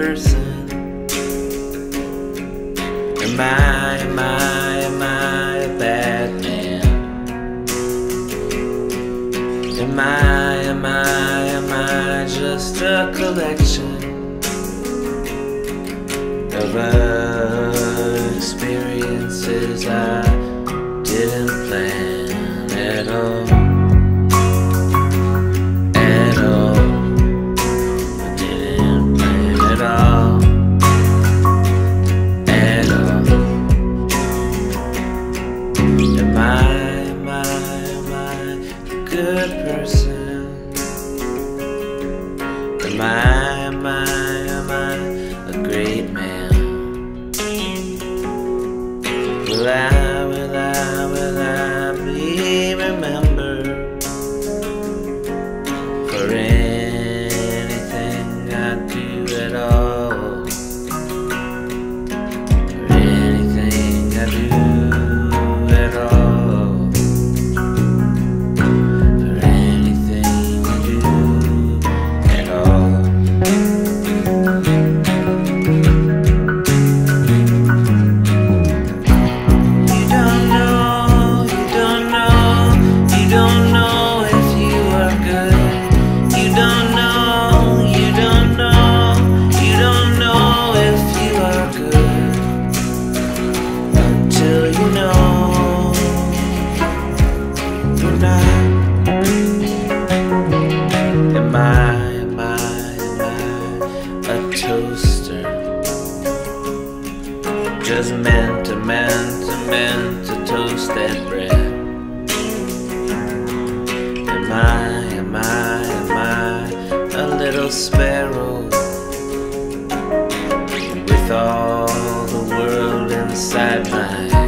person? Am I, am I, am I a bad man? Am I, am I, am I just a collection of experiences I Am I, am I, a great man? Will I, will I, will I be remembered for Just meant to, meant to, meant to toast that bread. Am I, am I, am I a little sparrow with all the world inside my